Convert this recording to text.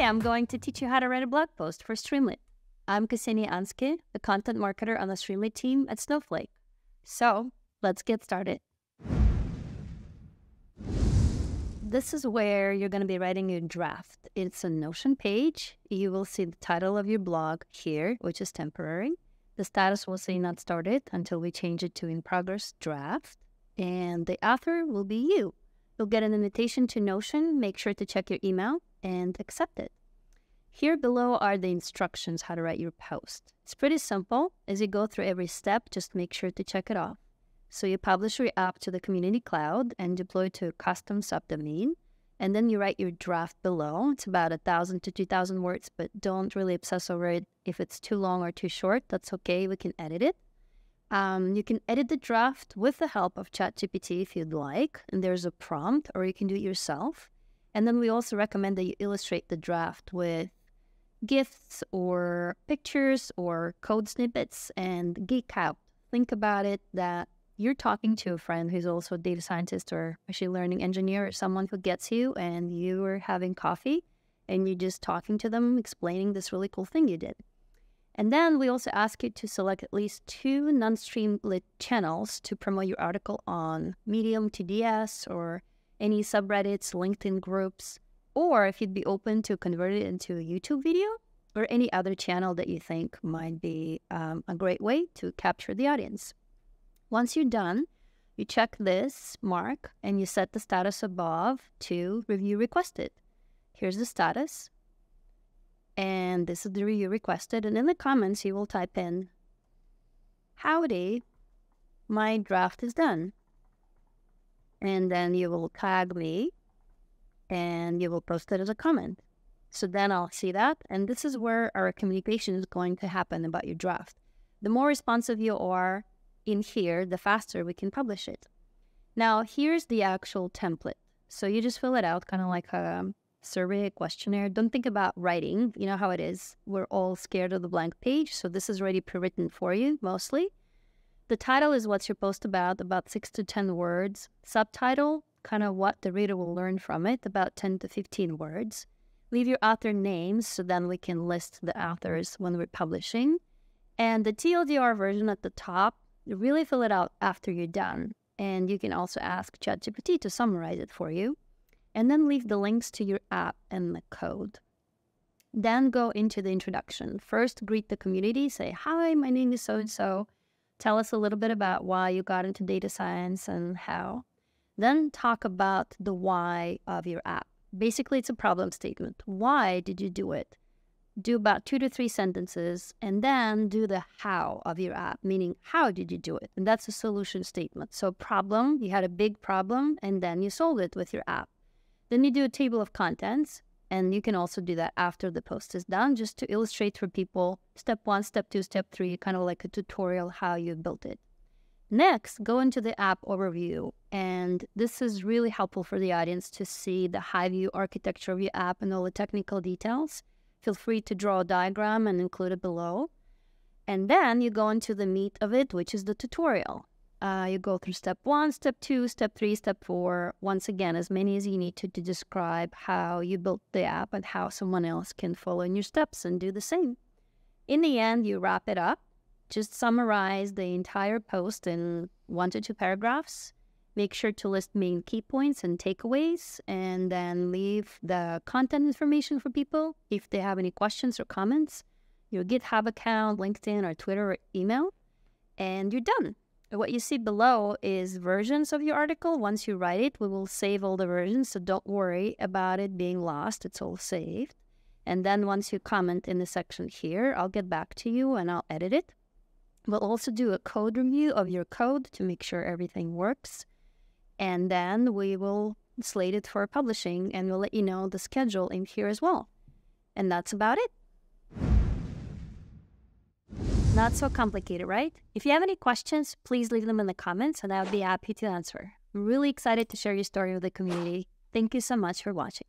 Today, I'm going to teach you how to write a blog post for Streamlit. I'm Ksenia Anske, the content marketer on the Streamlit team at Snowflake. So, let's get started. This is where you're going to be writing your draft. It's a Notion page. You will see the title of your blog here, which is temporary. The status will say not started until we change it to in progress draft. And the author will be you. You'll get an invitation to Notion. Make sure to check your email and accept it. Here below are the instructions how to write your post. It's pretty simple. As you go through every step, just make sure to check it off. So you publish your app to the community cloud and deploy to a custom subdomain. And then you write your draft below. It's about a thousand to two thousand words, but don't really obsess over it. If it's too long or too short, that's okay. We can edit it. Um, you can edit the draft with the help of ChatGPT if you'd like, and there's a prompt, or you can do it yourself. And then we also recommend that you illustrate the draft with GIFs or pictures or code snippets and geek out. Think about it that you're talking to a friend who's also a data scientist or machine learning engineer or someone who gets you and you are having coffee and you're just talking to them, explaining this really cool thing you did. And then we also ask you to select at least two non-Streamlit channels to promote your article on Medium, TDS, or any subreddits, LinkedIn groups, or if you'd be open to convert it into a YouTube video or any other channel that you think might be um, a great way to capture the audience. Once you're done, you check this mark and you set the status above to review requested. Here's the status. And this is the review requested. And in the comments, you will type in, Howdy, my draft is done and then you will tag me and you will post it as a comment. So then I'll see that. And this is where our communication is going to happen about your draft. The more responsive you are in here, the faster we can publish it. Now, here's the actual template. So you just fill it out, kind of like a survey, a questionnaire. Don't think about writing. You know how it is. We're all scared of the blank page. So this is already pre written for you mostly. The title is what's your post about, about six to 10 words. Subtitle, kind of what the reader will learn from it, about 10 to 15 words. Leave your author names so then we can list the authors when we're publishing. And the TLDR version at the top, really fill it out after you're done. And you can also ask ChatGPT to summarize it for you. And then leave the links to your app and the code. Then go into the introduction. First, greet the community, say, Hi, my name is so and so. Tell us a little bit about why you got into data science and how. Then talk about the why of your app. Basically, it's a problem statement. Why did you do it? Do about two to three sentences and then do the how of your app, meaning how did you do it? And that's a solution statement. So, problem, you had a big problem and then you solved it with your app. Then you do a table of contents and you can also do that after the post is done, just to illustrate for people step one, step two, step three, kind of like a tutorial how you built it. Next, go into the app overview. And this is really helpful for the audience to see the high view architecture of your app and all the technical details. Feel free to draw a diagram and include it below. And then you go into the meat of it, which is the tutorial. Uh, you go through step one, step two, step three, step four. Once again, as many as you need to, to describe how you built the app and how someone else can follow in your steps and do the same. In the end, you wrap it up. Just summarize the entire post in one to two paragraphs. Make sure to list main key points and takeaways, and then leave the content information for people if they have any questions or comments. Your GitHub account, LinkedIn, or Twitter or email, and you're done. What you see below is versions of your article. Once you write it, we will save all the versions, so don't worry about it being lost. It's all saved. And then once you comment in the section here, I'll get back to you and I'll edit it. We'll also do a code review of your code to make sure everything works. And then we will slate it for publishing and we'll let you know the schedule in here as well. And that's about it. Not so complicated, right? If you have any questions, please leave them in the comments and I will be happy to answer. I'm really excited to share your story with the community. Thank you so much for watching.